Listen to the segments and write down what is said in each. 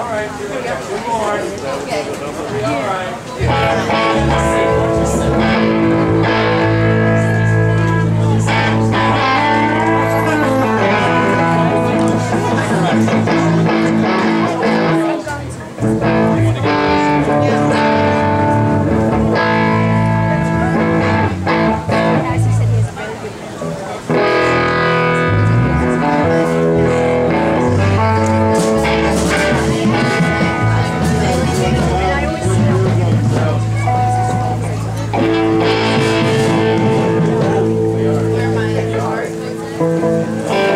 All right. Good more. Okay. All right. Yeah. Música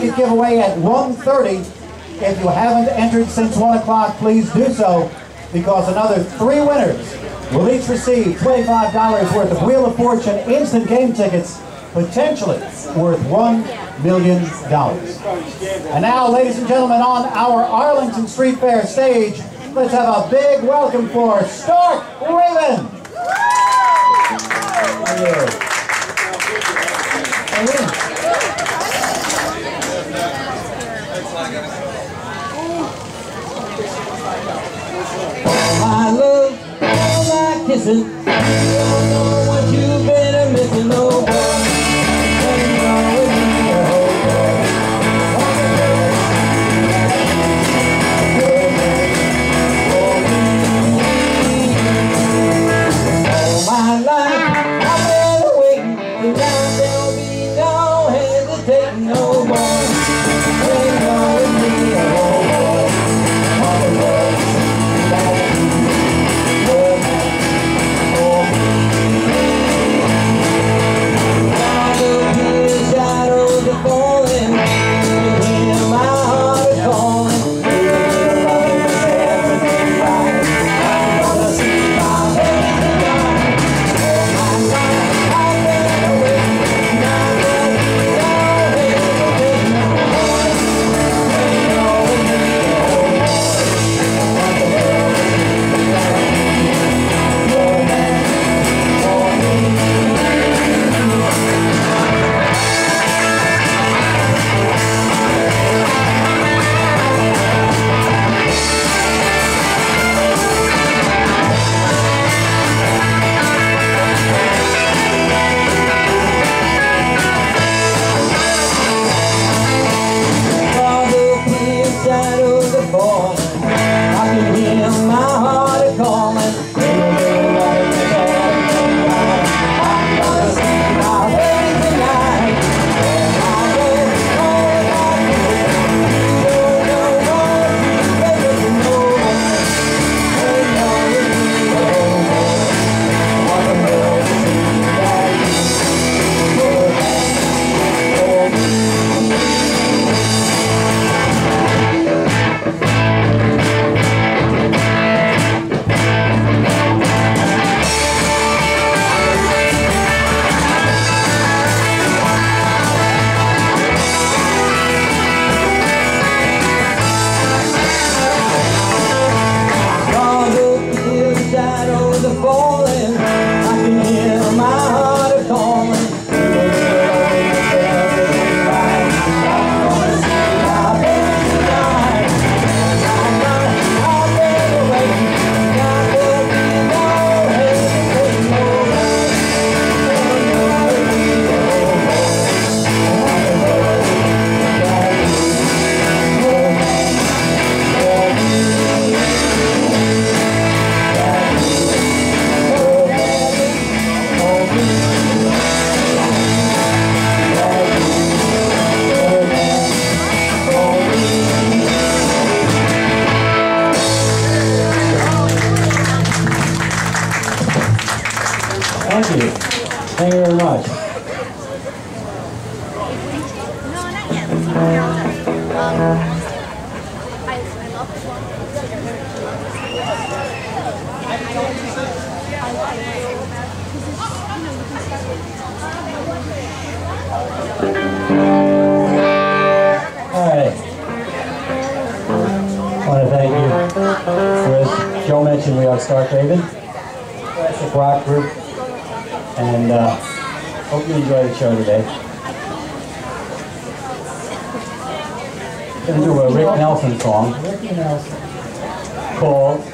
ticket giveaway at 1.30. If you haven't entered since 1 o'clock, please do so because another three winners will each receive $25 worth of Wheel of Fortune instant game tickets, potentially worth $1 million. And now, ladies and gentlemen, on our Arlington Street Fair stage, let's have a big welcome for Stark Raven. Thank you. は。And uh, hope you enjoy the show today. Gonna do a Rick Nelson song called.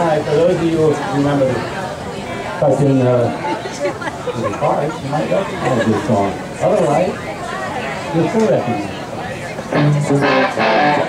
All right, for those of you who remember the cartoon, uh, the Cars, you might recognize this song. Otherwise, you'll still recognize it.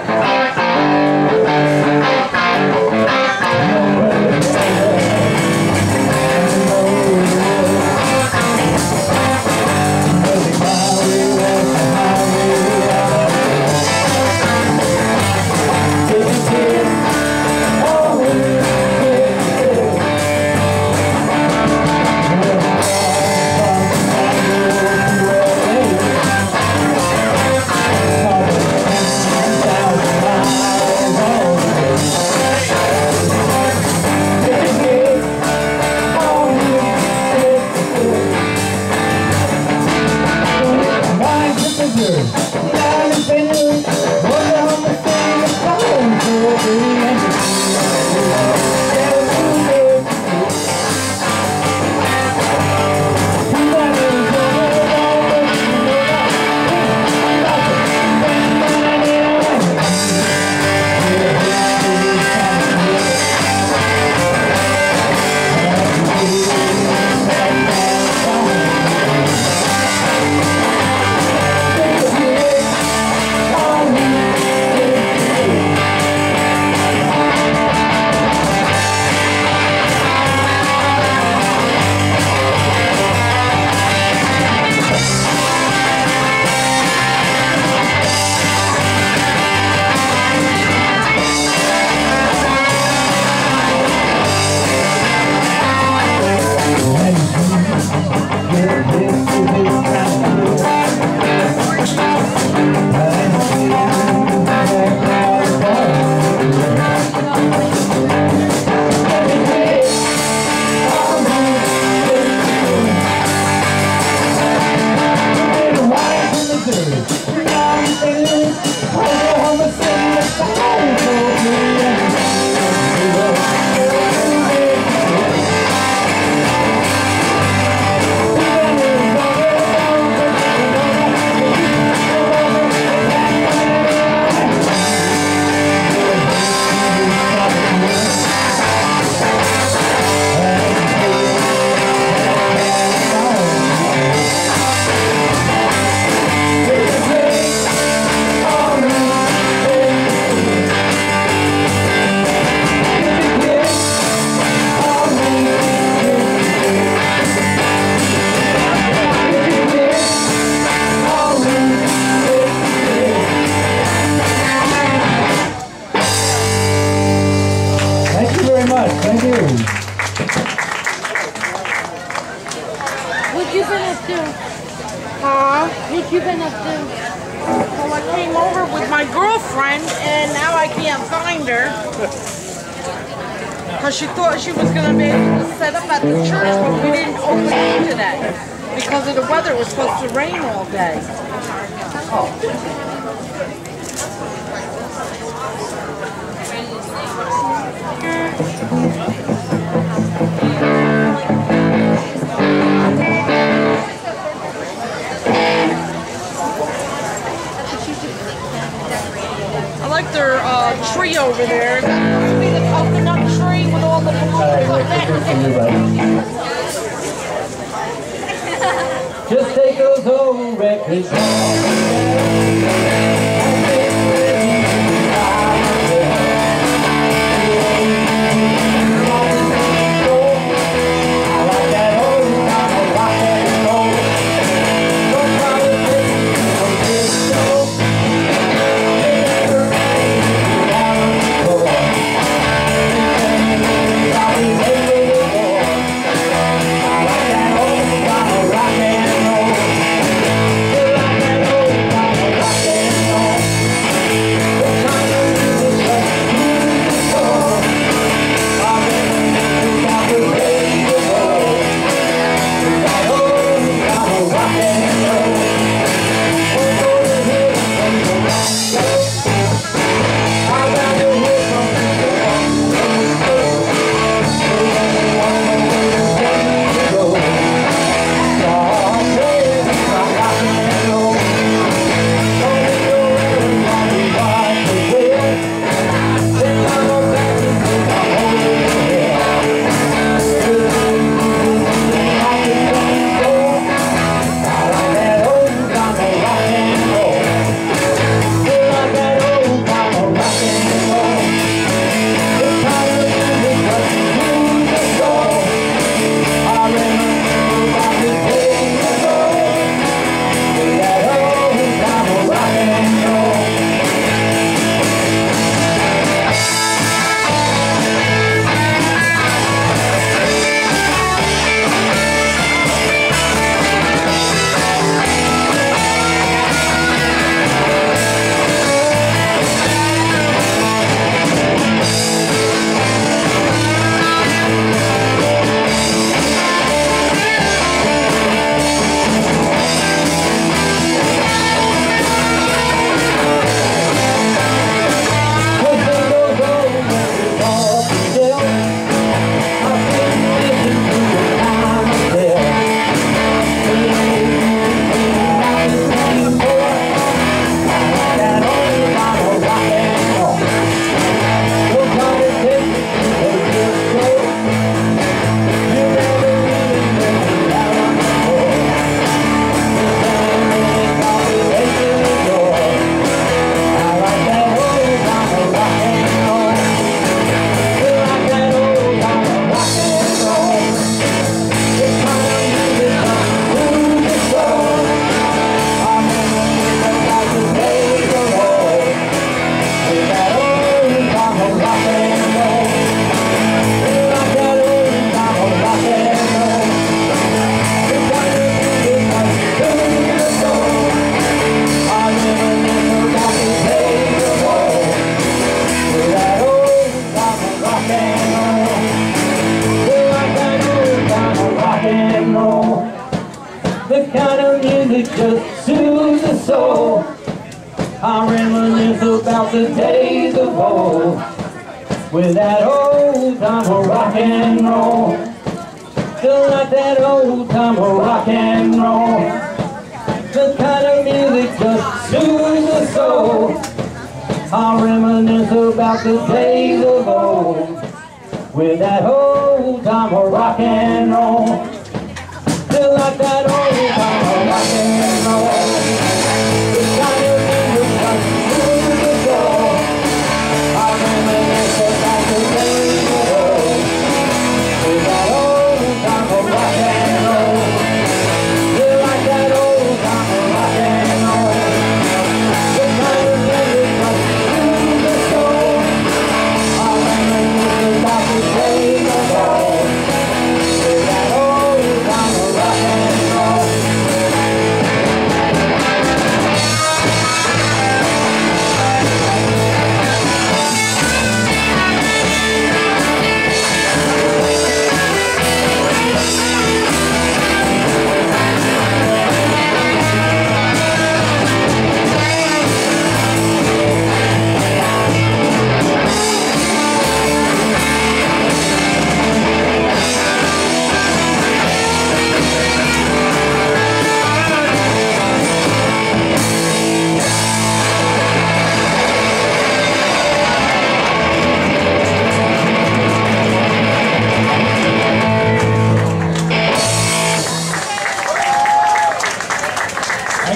rain all day. Oh. like their uh, tree over there. Be the coconut tree with all the balloons. Cold Records. to play the role with that old time of rock and roll. Feel like that old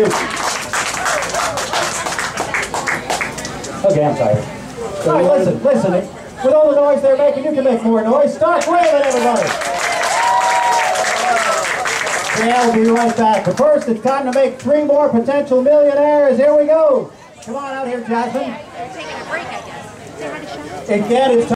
you. Okay, I'm tired. So right, listen, listen. With all the noise they're making, you can make more noise. Stop waving, everybody. Yeah, we'll be right back. But first, it's time to make three more potential millionaires. Here we go. Come on out here, Jasmine. Again, it's